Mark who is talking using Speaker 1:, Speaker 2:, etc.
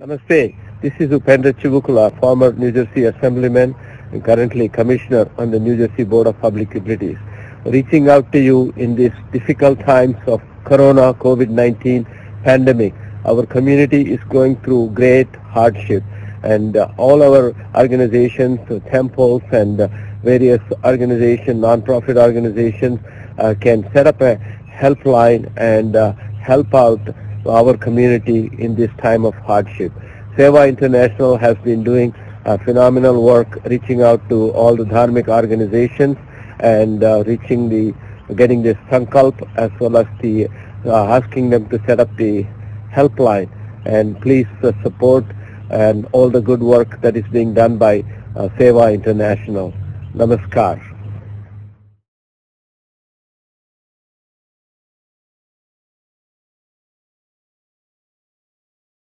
Speaker 1: Namaste. This is Upendra Chivukula, former New Jersey Assemblyman and currently Commissioner on the New Jersey Board of Public Utilities. Reaching out to you in these difficult times of Corona COVID-19 pandemic. Our community is going through great hardship and uh, all our organizations, uh, temples and uh, various organizations, non-profit organizations uh, can set up a helpline and uh, help out our community in this time of hardship. Sewa International has been doing phenomenal work reaching out to all the dharmic organizations and uh, reaching the getting this sankalp as well as the uh, asking them to set up the helpline and please uh, support and all the good work that is being done by Sewa International. Namaskar.